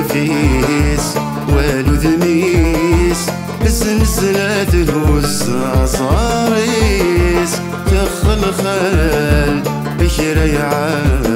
نفيس والو ذميس الزنزلات والصعصاريس تخل بشري عام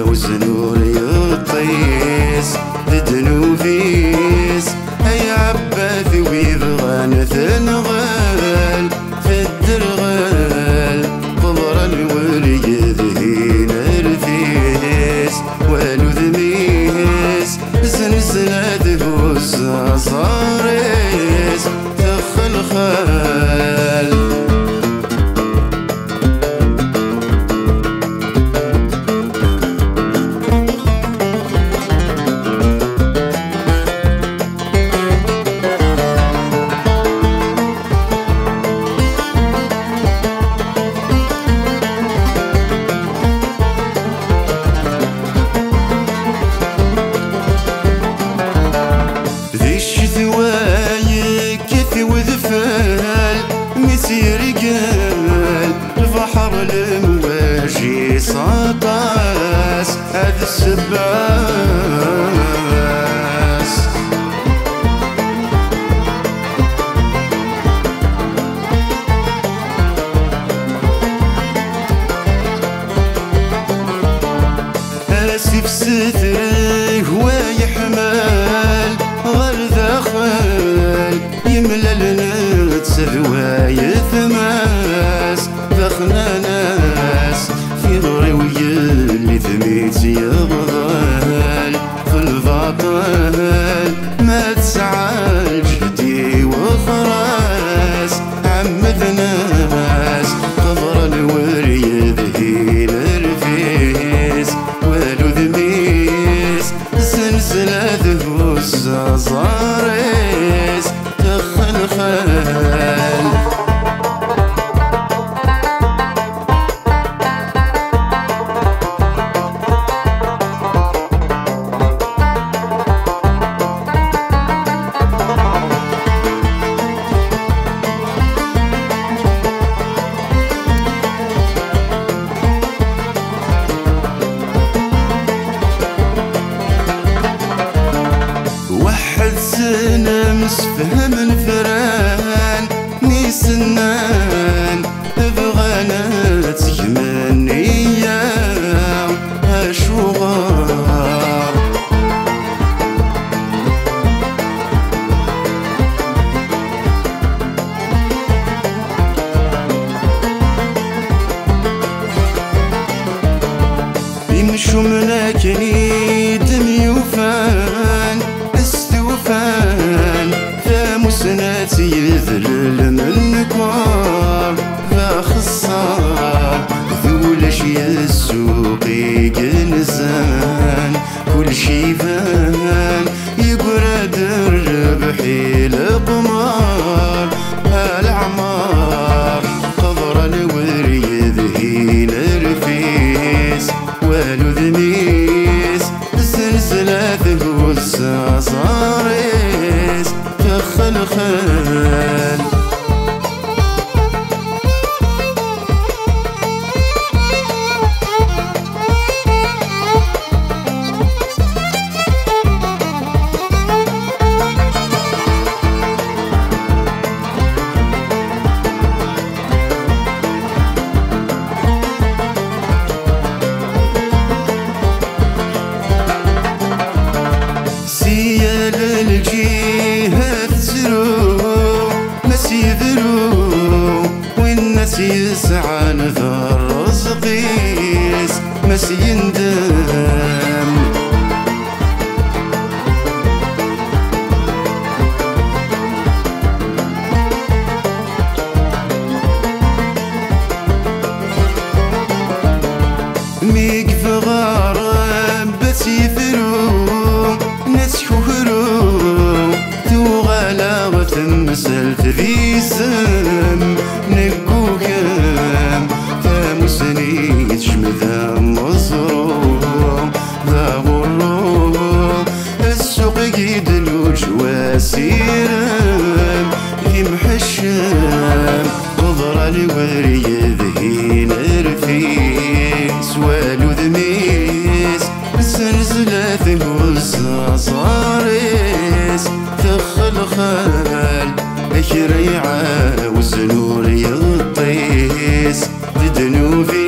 ذي الشتواي كث وذفال؟ مسير قال البحر المواشي سطاس هذا السباس. اسف ستري هو يحمل. النت سذواي ثماس دخنا سنة مسفهم الفران نيسنان بغانا تجمن أيام اشوغار يمشوا ملاكني فاموسناتي يذلل من كبار فخصار ذول اشياء السوق جنزان كل شي فان يقرد الربحي القمار العمار قبر الوريد هين الرفيس والو ذميس زلزلة ذهوس صاريس تخل يسعى نذر رزقيس ماس يندم الوريد هين رفيس والو ذميس زلزلة وزا صاريس يطيس تدنوفيس